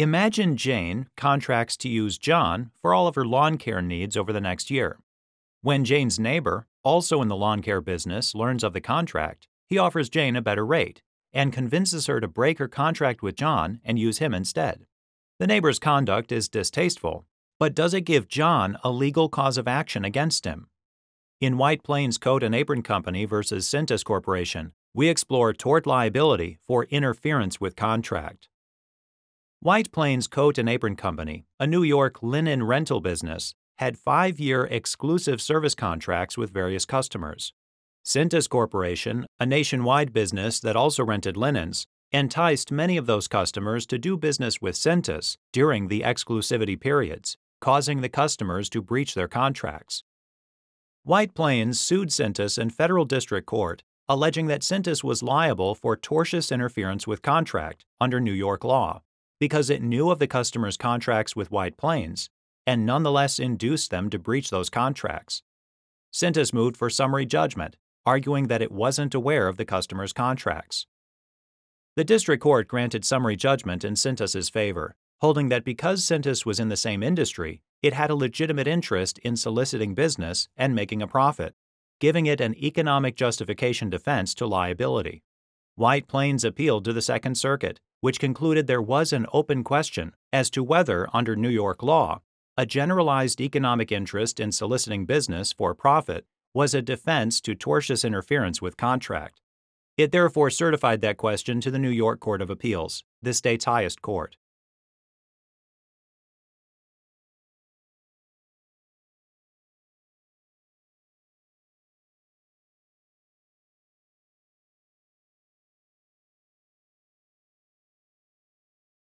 Imagine Jane contracts to use John for all of her lawn care needs over the next year. When Jane's neighbor, also in the lawn care business, learns of the contract, he offers Jane a better rate and convinces her to break her contract with John and use him instead. The neighbor's conduct is distasteful, but does it give John a legal cause of action against him? In White Plains Coat and Apron Company versus Cintas Corporation, we explore tort liability for interference with contract. White Plains Coat and Apron Company, a New York linen rental business, had five year exclusive service contracts with various customers. Cintas Corporation, a nationwide business that also rented linens, enticed many of those customers to do business with Cintas during the exclusivity periods, causing the customers to breach their contracts. White Plains sued Cintas in federal district court, alleging that Cintas was liable for tortious interference with contract under New York law because it knew of the customer's contracts with White Plains and nonetheless induced them to breach those contracts. Cintas moved for summary judgment, arguing that it wasn't aware of the customer's contracts. The district court granted summary judgment in Cintas's favor, holding that because Cintas was in the same industry, it had a legitimate interest in soliciting business and making a profit, giving it an economic justification defense to liability. White Plains appealed to the Second Circuit, which concluded there was an open question as to whether, under New York law, a generalized economic interest in soliciting business for profit was a defense to tortious interference with contract. It therefore certified that question to the New York Court of Appeals, the state's highest court.